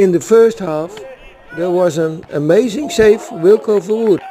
In the first half there was an amazing save, Wilco Verwoerd.